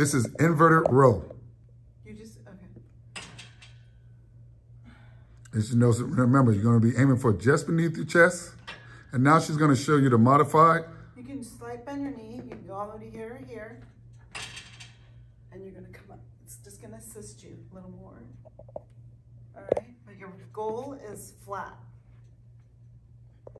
This is inverted row. You just, okay. And she knows, remember, you're gonna be aiming for just beneath your chest. And now she's gonna show you the modified. You can slight bend your knee. You can go all the way to here or here. And you're gonna come up. It's just gonna assist you a little more. All right, but your goal is flat.